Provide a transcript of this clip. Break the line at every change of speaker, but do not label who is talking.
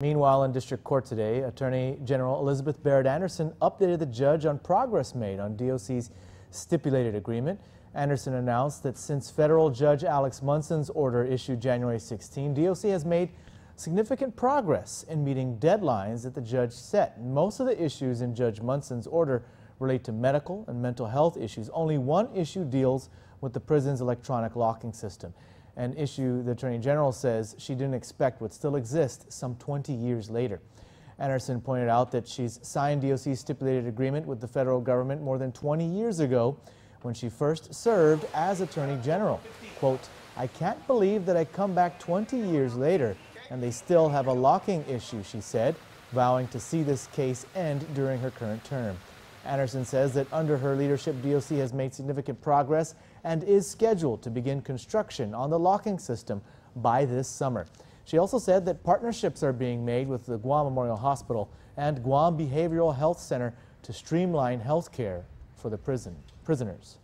Meanwhile, in district court today, Attorney General Elizabeth Barrett Anderson updated the judge on progress made on DOC's stipulated agreement. Anderson announced that since federal judge Alex Munson's order issued January 16, DOC has made significant progress in meeting deadlines that the judge set. Most of the issues in Judge Munson's order relate to medical and mental health issues. Only one issue deals with the prison's electronic locking system an issue the Attorney General says she didn't expect would still exist some 20 years later. Anderson pointed out that she's signed DOC's stipulated agreement with the federal government more than 20 years ago when she first served as Attorney General. Quote, I can't believe that I come back 20 years later and they still have a locking issue, she said, vowing to see this case end during her current term. Anderson says that under her leadership, DOC has made significant progress and is scheduled to begin construction on the locking system by this summer. She also said that partnerships are being made with the Guam Memorial Hospital and Guam Behavioral Health Center to streamline health care for the prison prisoners.